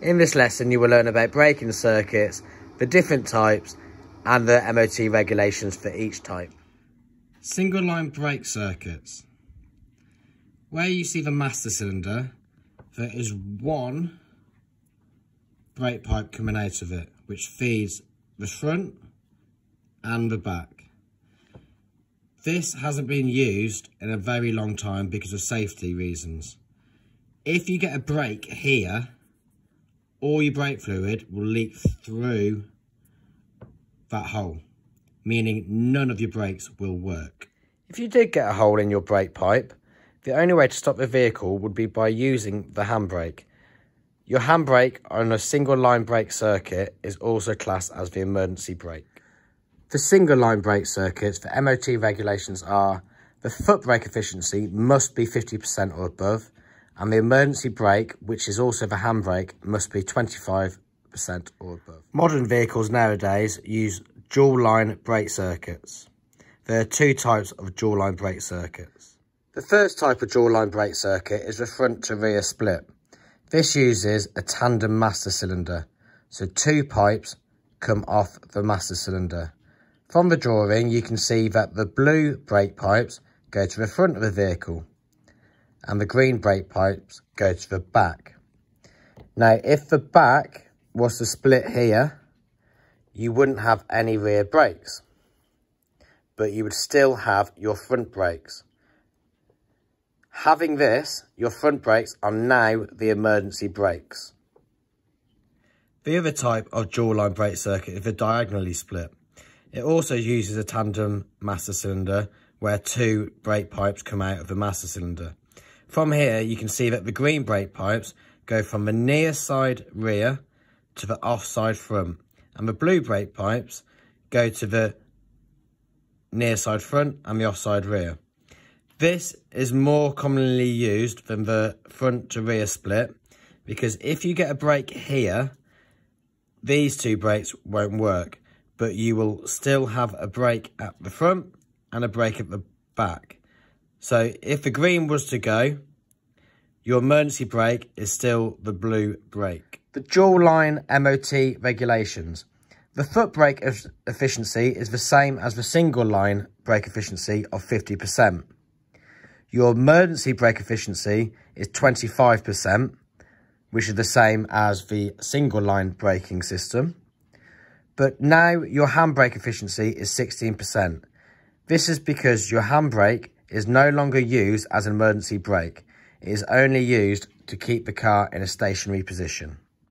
In this lesson, you will learn about braking circuits, the different types, and the MOT regulations for each type. Single line brake circuits. Where you see the master cylinder, there is one brake pipe coming out of it, which feeds the front and the back. This hasn't been used in a very long time because of safety reasons. If you get a break here, all your brake fluid will leak through that hole, meaning none of your brakes will work. If you did get a hole in your brake pipe, the only way to stop the vehicle would be by using the handbrake. Your handbrake on a single line brake circuit is also classed as the emergency brake. The single line brake circuits for MOT regulations are the foot brake efficiency must be 50% or above and the emergency brake, which is also the handbrake, must be 25% or above. Modern vehicles nowadays use dual line brake circuits. There are two types of dual line brake circuits. The first type of dual line brake circuit is the front to rear split. This uses a tandem master cylinder, so two pipes come off the master cylinder. From the drawing, you can see that the blue brake pipes go to the front of the vehicle and the green brake pipes go to the back. Now, if the back was to split here, you wouldn't have any rear brakes, but you would still have your front brakes. Having this, your front brakes are now the emergency brakes. The other type of dual line brake circuit is the diagonally split. It also uses a tandem master cylinder where two brake pipes come out of the master cylinder. From here, you can see that the green brake pipes go from the near side rear to the offside front, and the blue brake pipes go to the near side front and the offside rear. This is more commonly used than the front to rear split because if you get a brake here, these two brakes won't work, but you will still have a brake at the front and a brake at the back. So if the green was to go, your emergency brake is still the blue brake. The dual line MOT regulations. The foot brake efficiency is the same as the single line brake efficiency of 50%. Your emergency brake efficiency is 25%, which is the same as the single line braking system. But now your handbrake efficiency is 16%. This is because your handbrake is no longer used as an emergency brake. It is only used to keep the car in a stationary position.